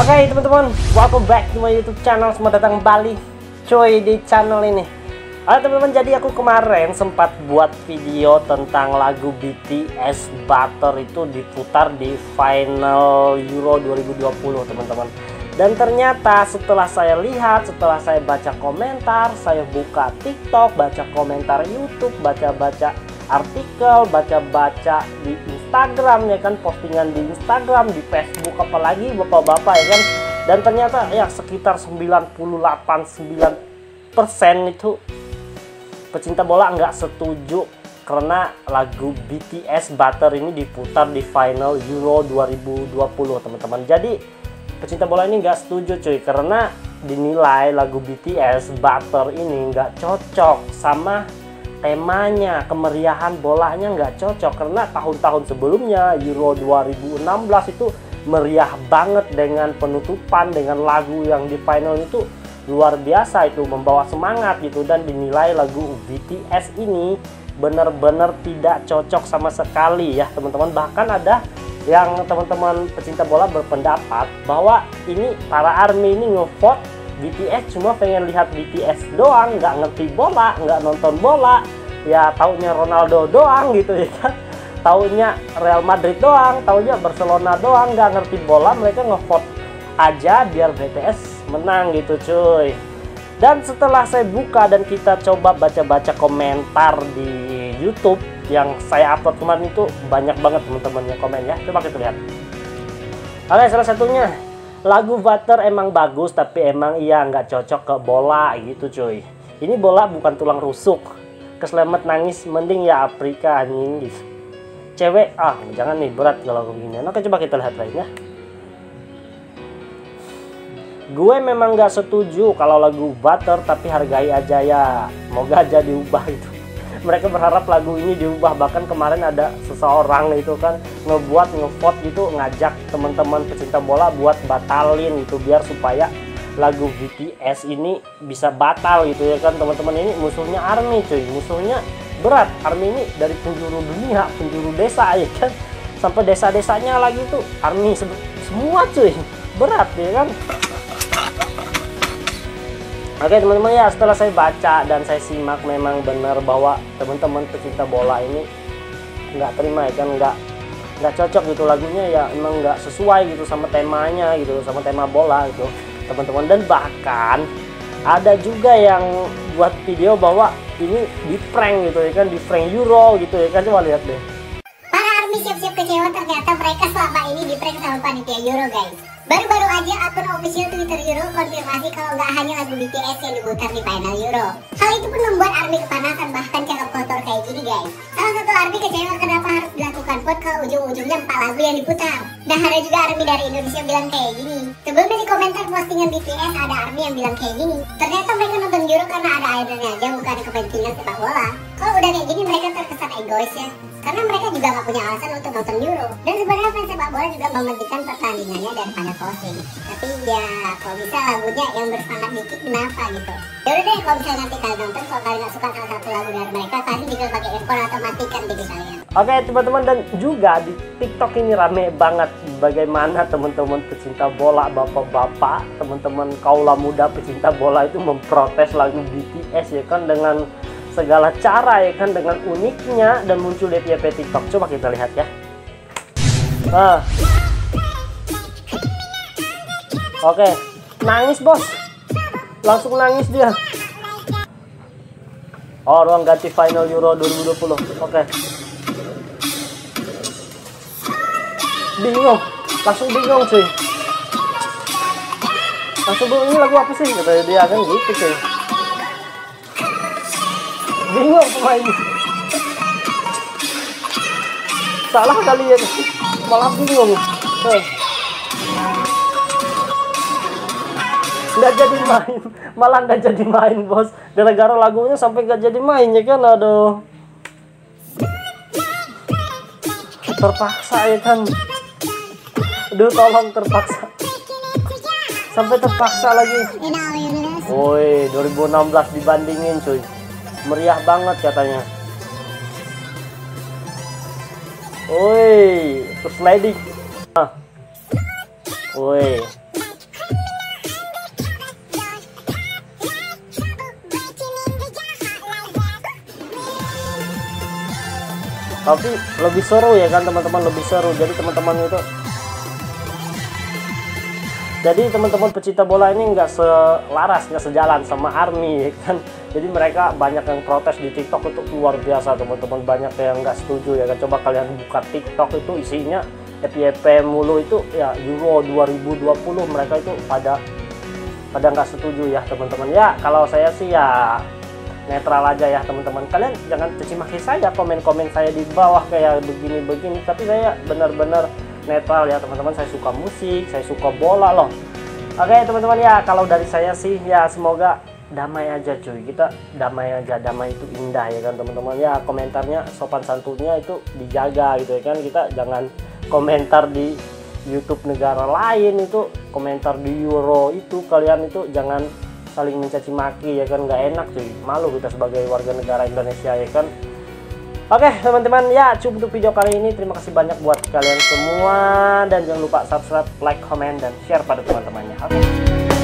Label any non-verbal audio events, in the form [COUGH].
Oke teman-teman, welcome back to my YouTube channel. Selamat datang kembali, coy di channel ini. Oke teman-teman, jadi aku kemarin sempat buat video tentang lagu BTS Butter itu diputar di final Euro 2020 teman-teman. Dan ternyata setelah saya lihat, setelah saya baca komentar, saya buka TikTok, baca komentar YouTube, baca-baca artikel, baca-baca di Instagram ya kan, postingan di Instagram, di Facebook apalagi bapak-bapak ya kan. Dan ternyata ya sekitar 98 9 persen itu pecinta bola nggak setuju karena lagu BTS Butter ini diputar di final Euro 2020 teman-teman. Jadi pecinta bola ini nggak setuju cuy karena dinilai lagu BTS Butter ini nggak cocok sama temanya kemeriahan bolanya nggak cocok karena tahun-tahun sebelumnya Euro 2016 itu meriah banget dengan penutupan dengan lagu yang di final itu luar biasa itu membawa semangat gitu dan dinilai lagu BTS ini benar-benar tidak cocok sama sekali ya teman-teman. Bahkan ada yang teman-teman pecinta bola berpendapat bahwa ini para ARMY ini ngevote BTS cuma pengen lihat BTS doang nggak ngerti bola nggak nonton bola. Ya taunya Ronaldo doang gitu ya kan. [LAUGHS] Taunya Real Madrid doang taunya Barcelona doang nggak ngerti bola. Mereka ngevote aja biar BTS menang gitu cuy. Dan setelah saya buka dan kita coba baca-baca komentar di YouTube yang saya upload kemarin itu banyak banget teman-teman yang komen ya. Coba kita lihat. Oke salah satunya lagu Butter emang bagus tapi emang iya nggak cocok ke bola gitu cuy. Ini bola bukan tulang rusuk. Keselemet nangis mending ya Afrika anjing. Gitu cewek ah jangan nih berat kalau begini oke coba kita lihat lainnya. Gue memang nggak setuju kalau lagu Butter tapi hargai aja ya. Moga aja diubah itu mereka berharap lagu ini diubah. Bahkan kemarin ada seseorang itu kan ngebuat ngevote gitu ngajak teman-teman pecinta bola buat batalin itu biar supaya lagu BTS ini bisa batal gitu ya kan. Teman-teman ini musuhnya ARMY cuy. Musuhnya berat. ARMY ini dari penjuru dunia penjuru desa ya kan. Sampai desa-desanya lagi tuh ARMY semua cuy. Berat ya kan Oke teman-teman ya setelah saya baca dan saya simak memang benar bahwa teman-teman pecinta bola ini nggak terima ya kan? Nggak nggak cocok gitu lagunya ya emang nggak sesuai gitu sama temanya gitu sama tema bola gitu teman-teman. Dan bahkan ada juga yang buat video bahwa ini di prank gitu ya kan? Di prank Euro gitu ya kan? Coba lihat deh. Para army siap-siap kecewa ternyata mereka selama ini di prank sama panitia Euro guys Baru-baru aja akun official Twitter Euro konfirmasi kalau nggak hanya lagu BTS yang diputar di final Euro. Hal itu pun membuat ARMY kepanasan bahkan cakap kotor kayak gini guys. Salah satu ARMY kecewa kenapa harus dilakukan vote kalau ujung-ujungnya empat lagu yang diputar. Dan ada juga ARMY dari Indonesia bilang kayak gini. Sebelumnya di komentar postingan BTS ada ARMY yang bilang kayak gini. Ternyata mereka nonton Euro karena ada idolnya aja bukan kepentingan sepak bola. Kalau udah kayak gini mereka terkesan egois ya karena mereka juga gak punya alasan untuk nonton Euro. Dan sebenarnya fans sepak bola juga menghentikan pertandingannya daripada closing tapi ya kalau bisa lagunya yang bersemangat dikit kenapa gitu? Yaudah deh kalau misalnya nanti kalian nonton kalau kalian gak suka salah satu lagu dari mereka kalian tinggal pakai earphone atau matikan TV kalian. Oke teman-teman dan juga di TikTok ini rame banget. Bagaimana teman-teman pecinta bola bapak-bapak teman-teman kaula muda pecinta bola itu memprotes lagu BTS ya kan? Dengan segala cara ya kan dengan uniknya dan muncul di FYP TikTok. Coba kita lihat ya. Nah. Oke, nangis bos. Langsung nangis dia. Oh, ruang ganti final Euro 2020. Oke. Bingung. Langsung bingung sih. Langsung bingung ini lagu apa sih? Kata dia kan gitu sih bingung pemain. Salah kali ya. Malah bingung. Eh. nggak jadi main. Malah nggak jadi main bos. Gara-gara lagunya sampai nggak jadi main ya kan? Aduh. Terpaksa ya kan? Aduh tolong terpaksa. Sampai terpaksa lagi. Woi 2016 dibandingin cuy meriah banget katanya. Woi terus lady, ah. woi. Tapi lebih seru ya kan teman-teman lebih seru. Jadi teman-teman itu jadi teman-teman pecinta bola ini nggak selaras nggak sejalan sama army [LAUGHS] ya kan? Jadi mereka banyak yang protes di TikTok itu luar biasa teman-teman. Banyak yang nggak setuju ya kan? Coba kalian buka TikTok itu isinya FYP mulu itu ya Euro 2020 mereka itu pada pada nggak setuju ya teman-teman. Ya kalau saya sih ya netral aja ya teman-teman. Kalian jangan cuci maki saya komen-komen saya di bawah kayak begini-begini. Tapi saya benar-benar netral ya teman-teman. Saya suka musik saya suka bola loh. Oke teman-teman ya kalau dari saya sih ya semoga damai aja cuy. Kita damai aja damai itu indah ya kan teman-teman? Ya komentarnya sopan santunnya itu dijaga gitu ya kan? Kita jangan komentar di YouTube negara lain itu komentar di Euro itu kalian itu jangan saling mencaci maki ya kan? Nggak enak cuy. Malu kita sebagai warga negara Indonesia ya kan Oke teman-teman ya cukup untuk video kali ini. Terima kasih banyak buat kalian semua. Dan jangan lupa subscribe like comment dan share pada teman-temannya. Oke